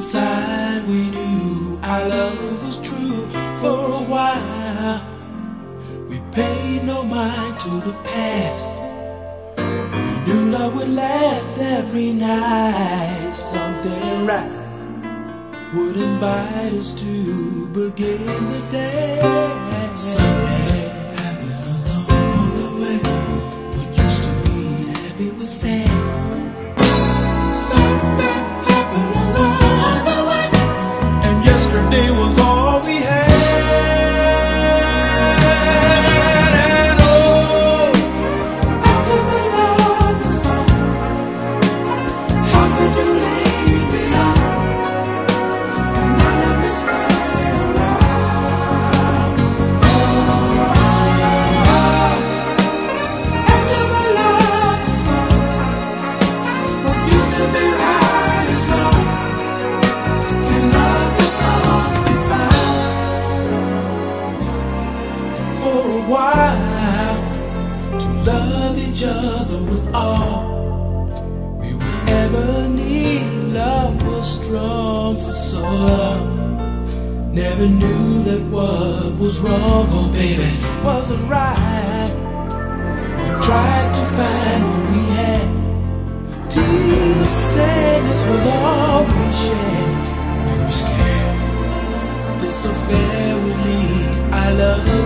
inside we knew our love was true for a while. We paid no mind to the past. We knew love would last every night. Something right would invite us to begin the day. Something happened along the way. What used to be happy was sad. Never knew that what was wrong, oh baby, wasn't right. We tried to find what we had. Till sadness was all we shared. We were scared this affair would lead our love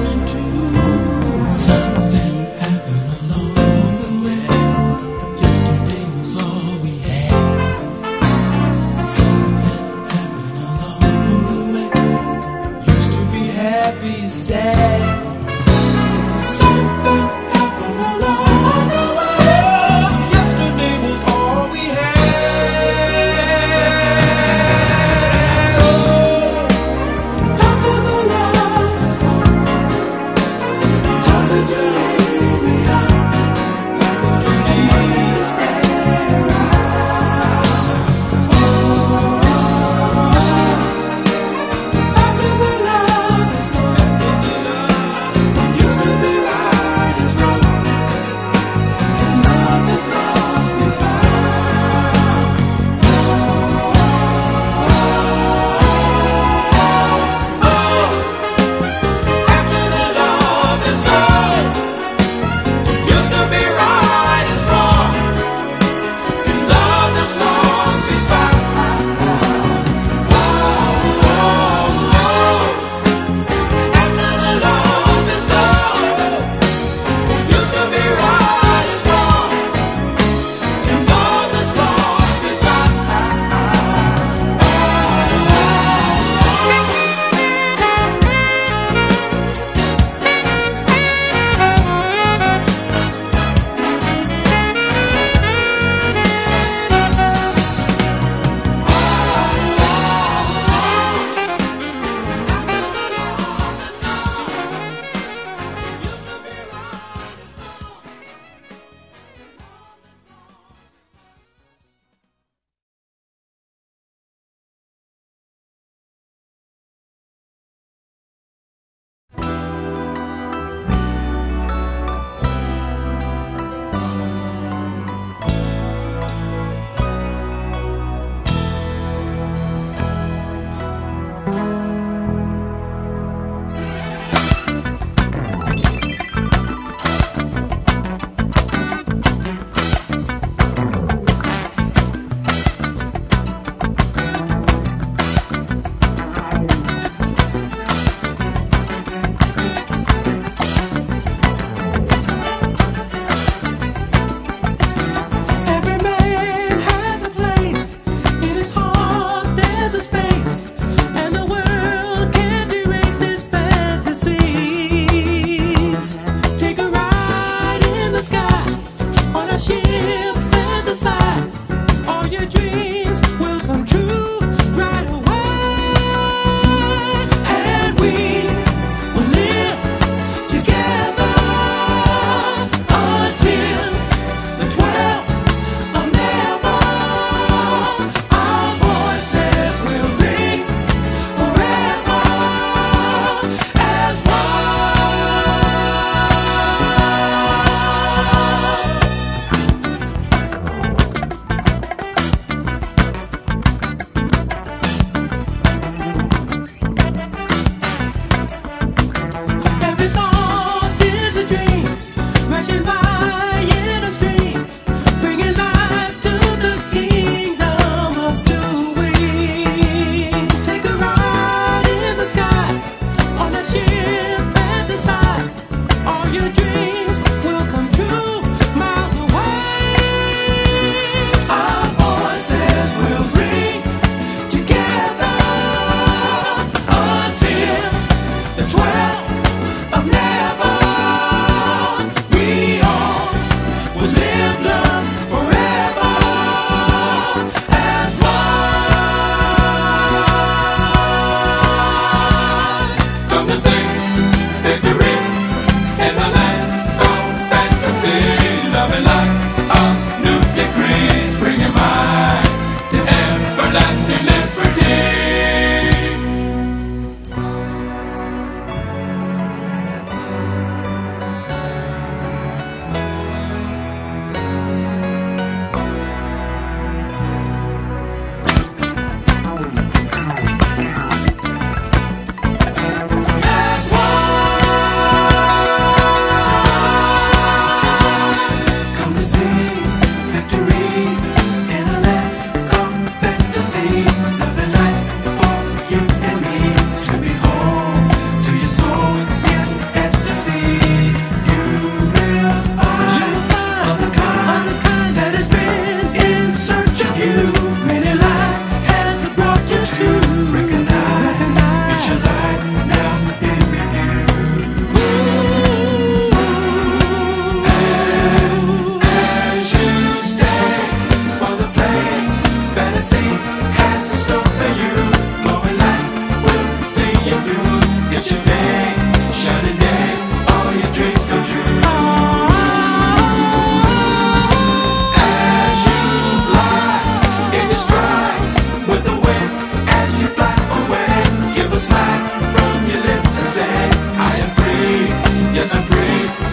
Oh,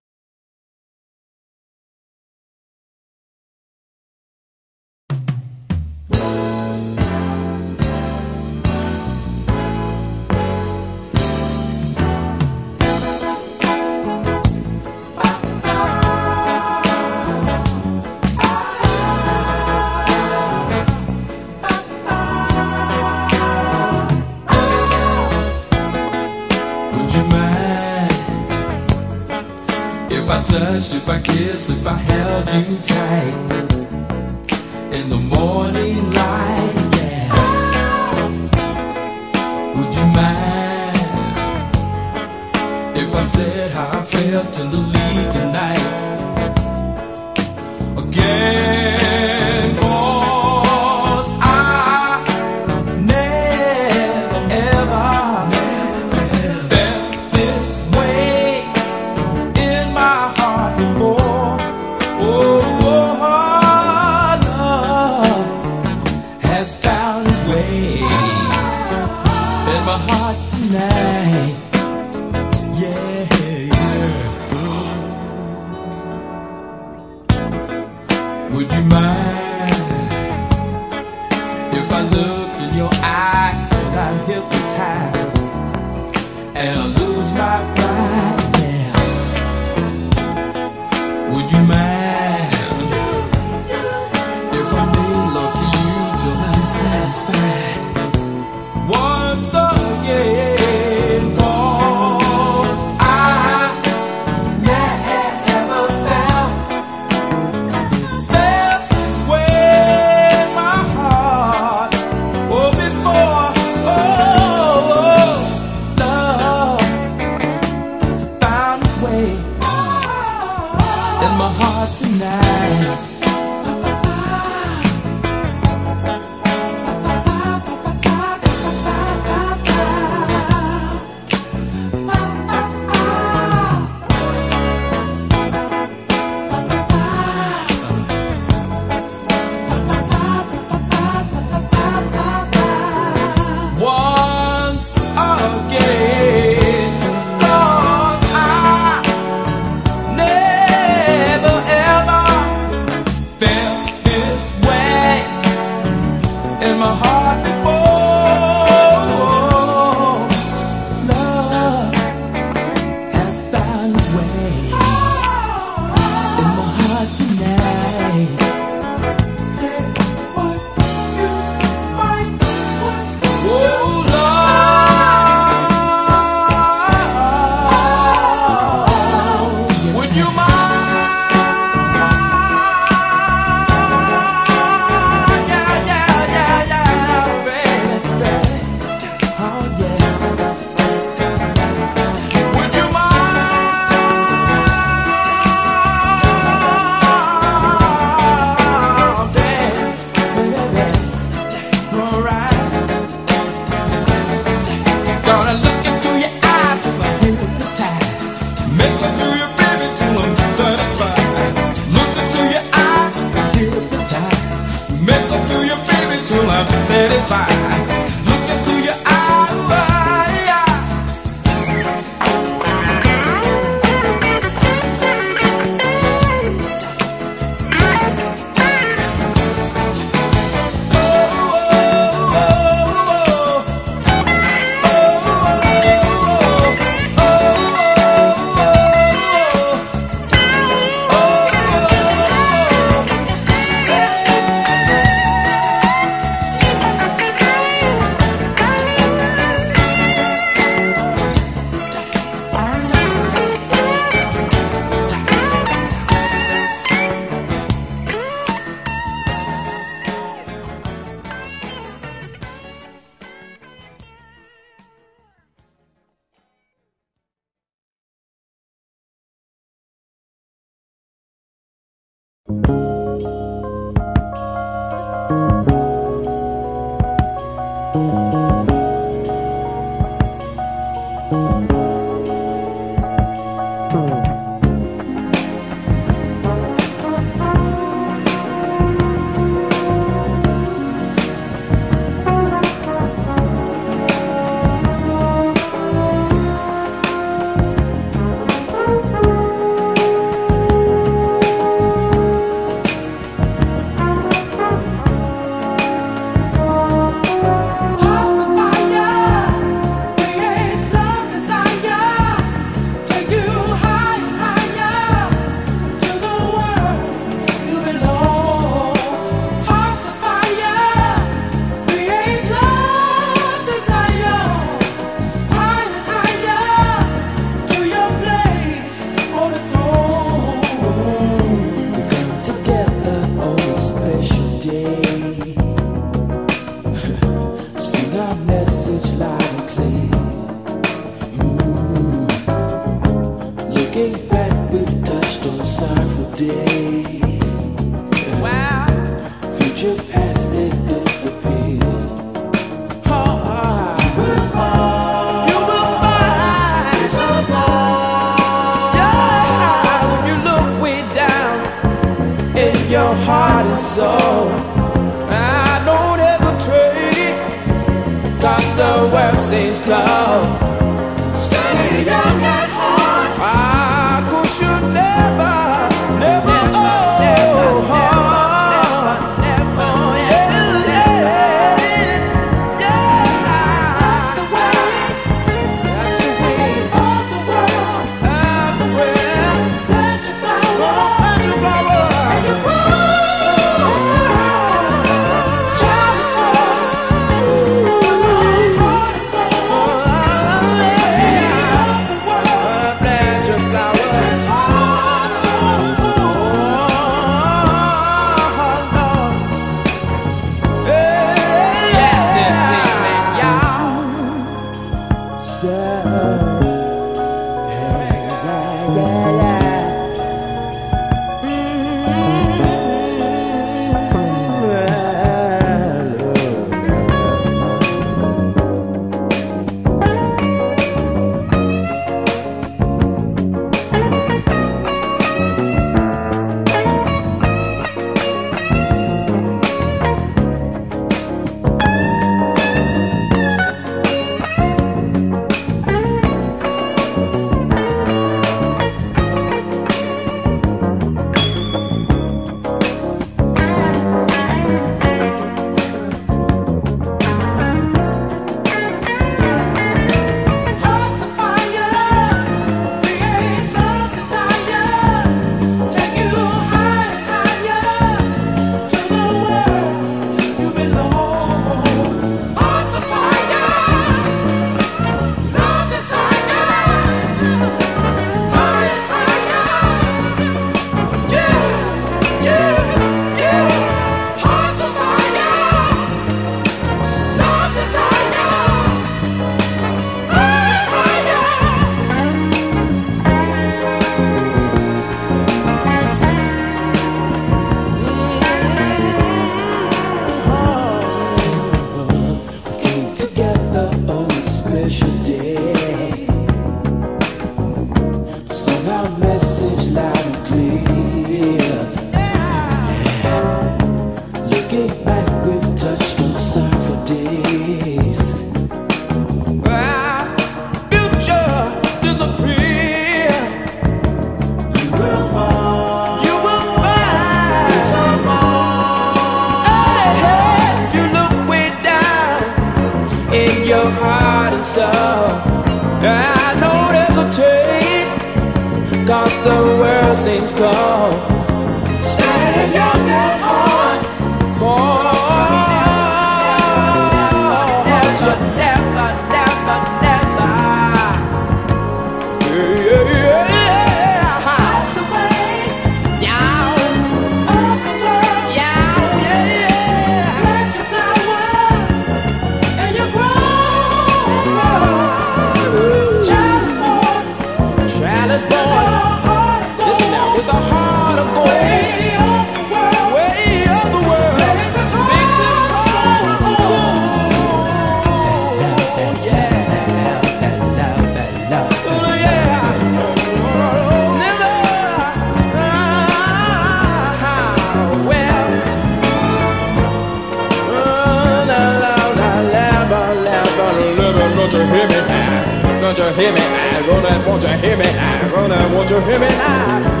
Gonna, won't you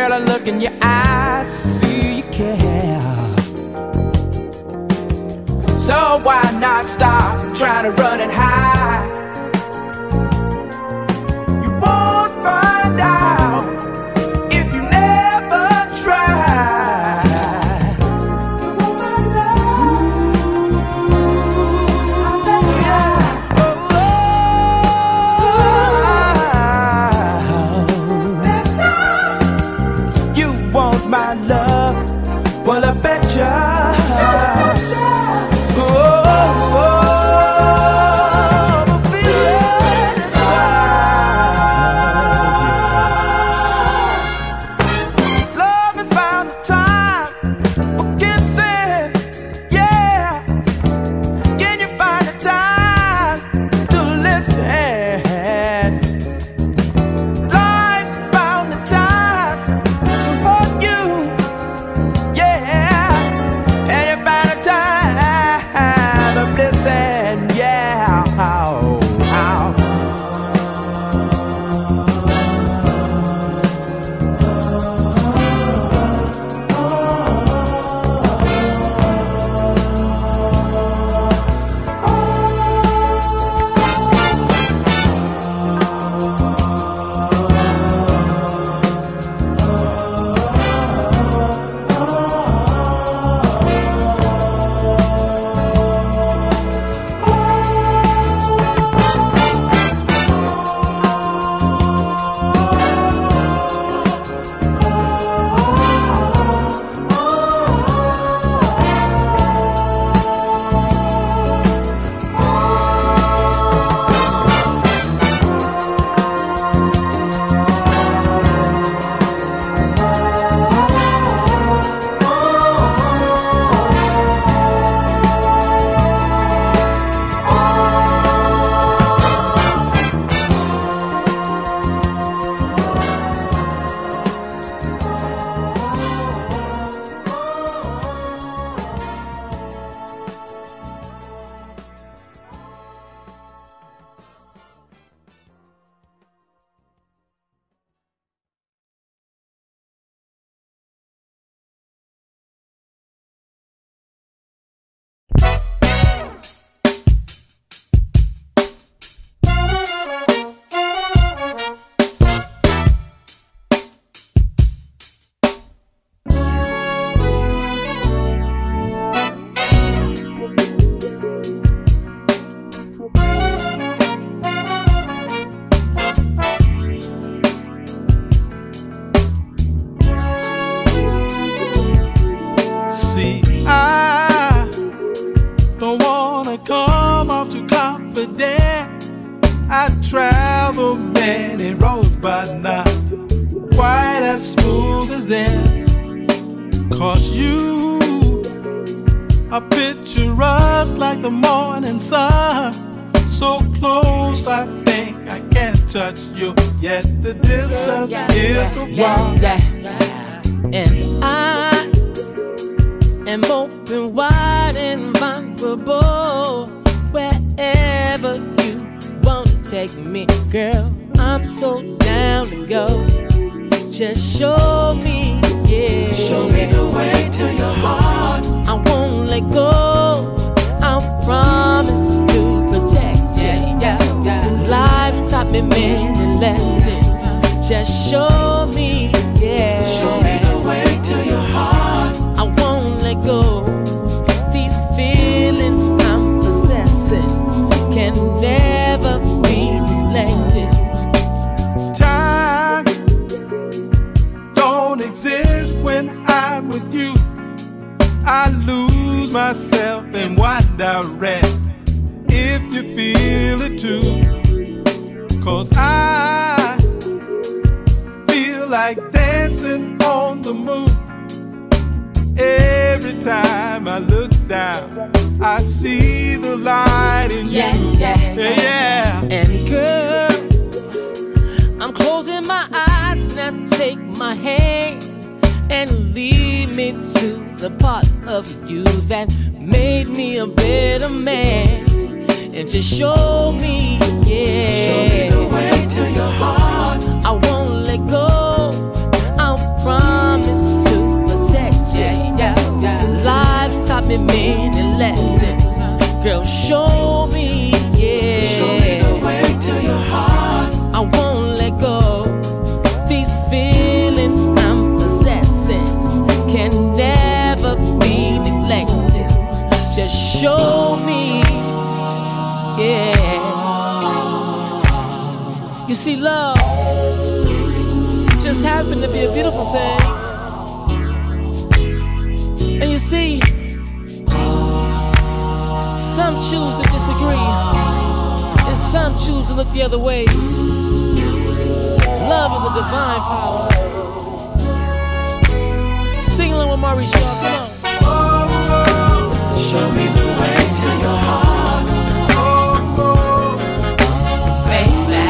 Girl, I look in your eyes, see you care. So why not stop trying to run and hide? Me many lessons. Girl, show me, yeah. Show me the way to your heart. I won't let go. These feelings I'm possessing can never be neglected. Just show me, yeah. You see, love just happened to be a beautiful thing. To and some choose to look the other way. Love is a divine power. Sing along with Maurice Shaw, come on. Show me the way to your heart. Baby,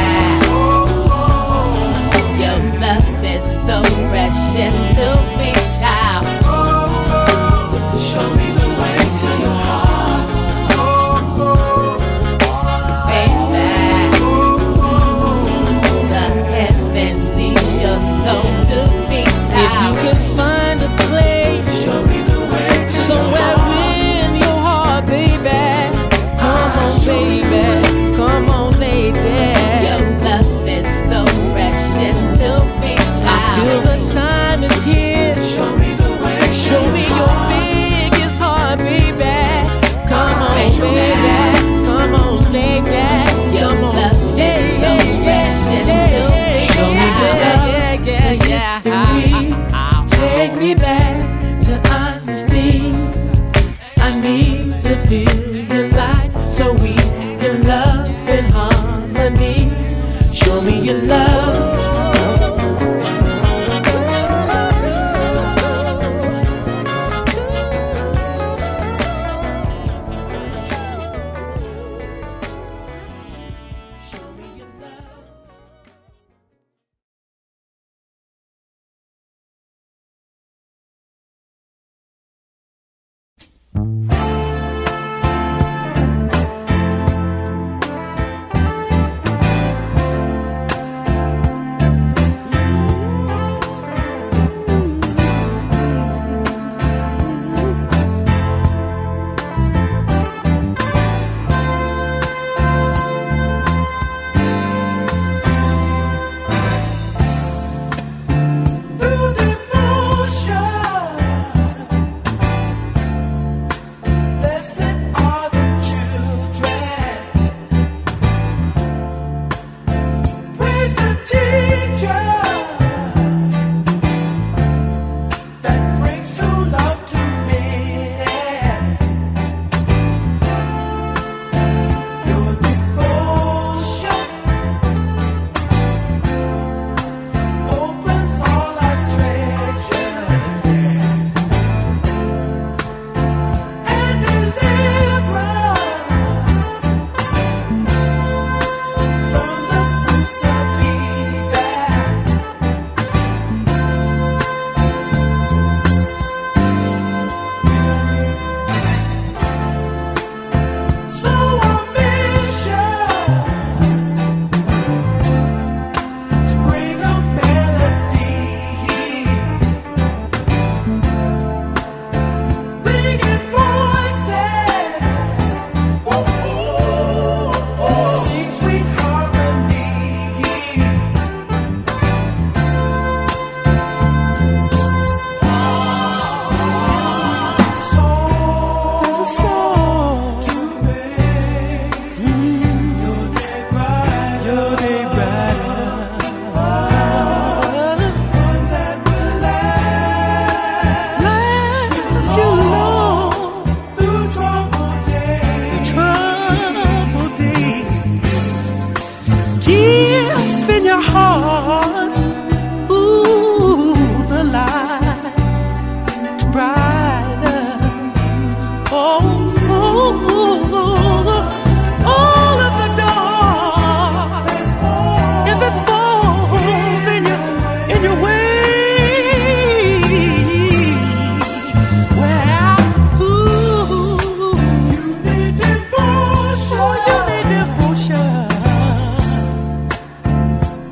your love is so precious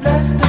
best.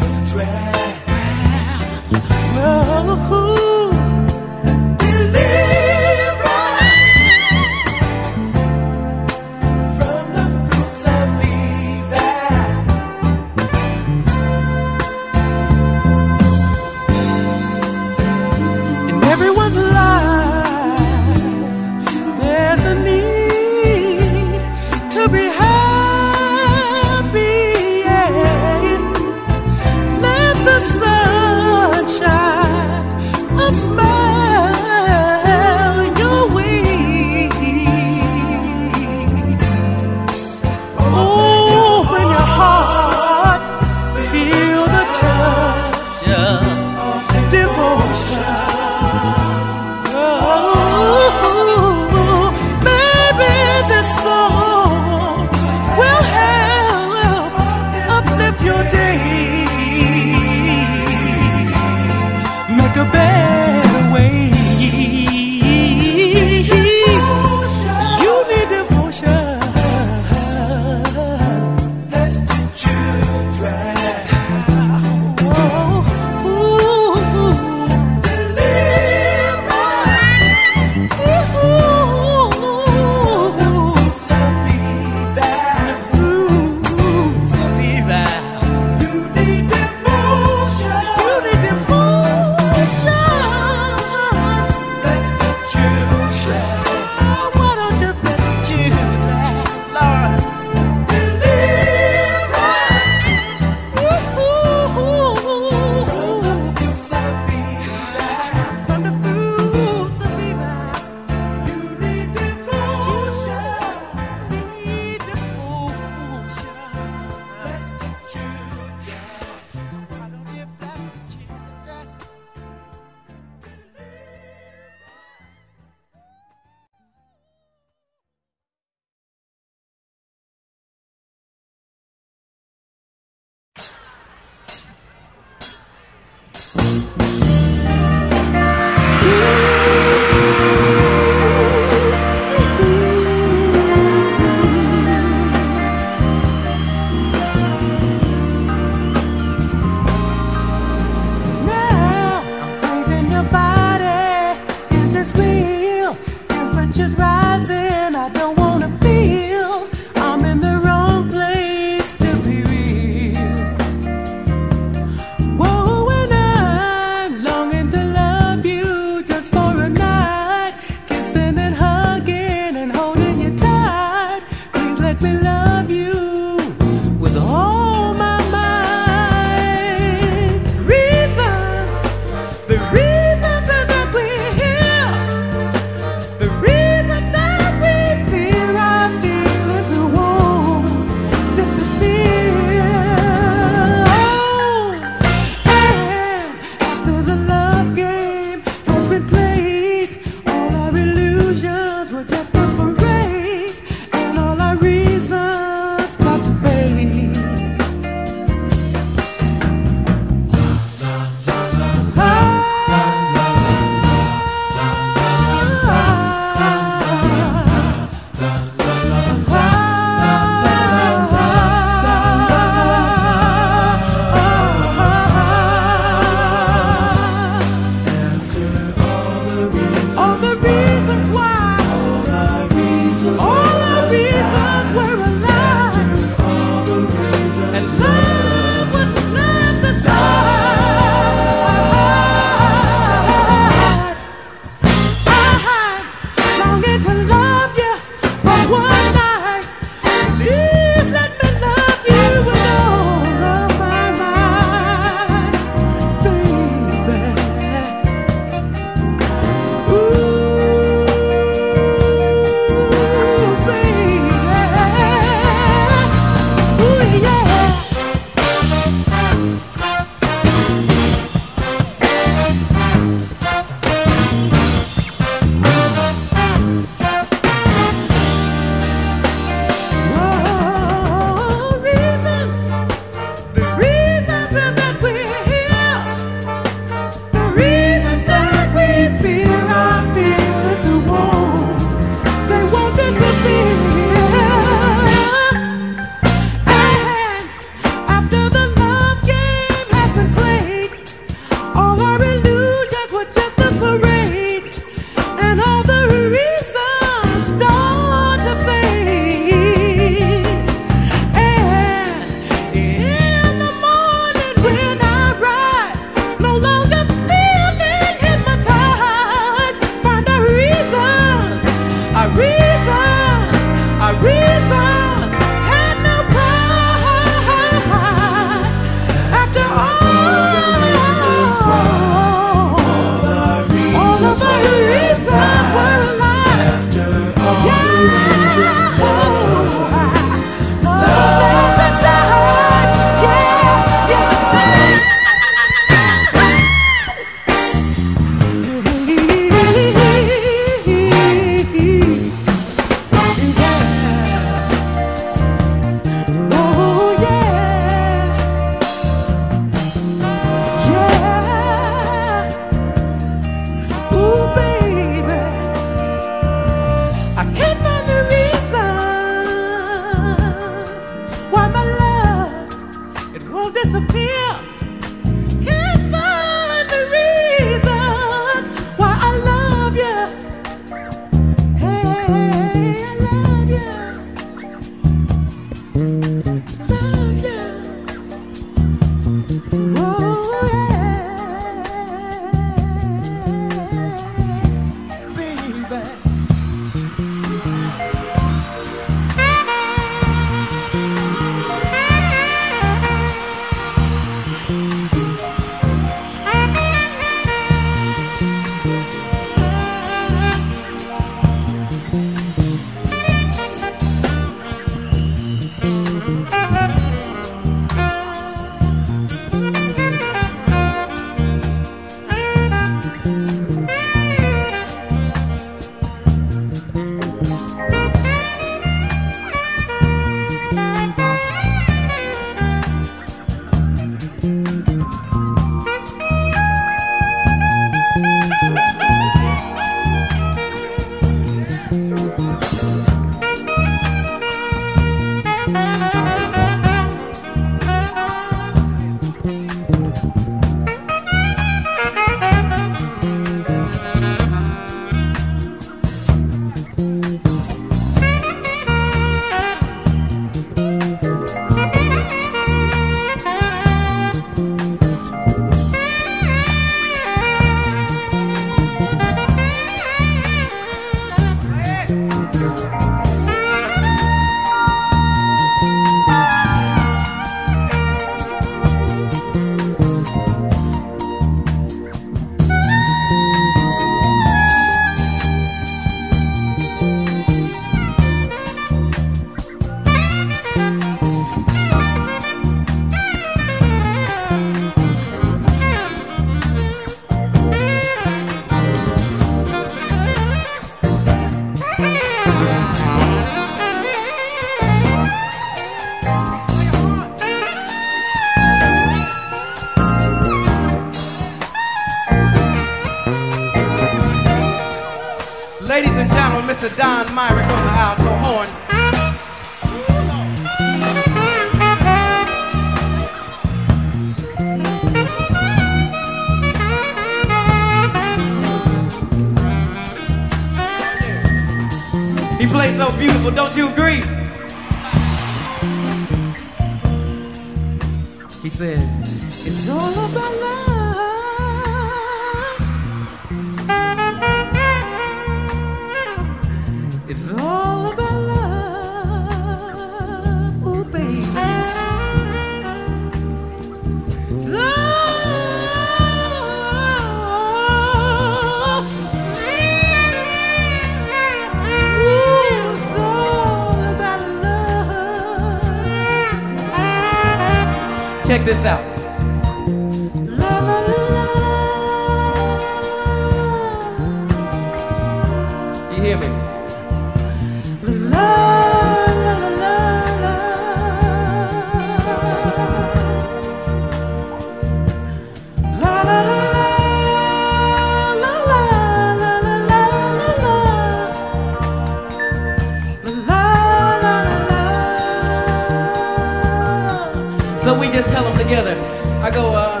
So we just tell them together. I go, uh,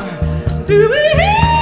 do we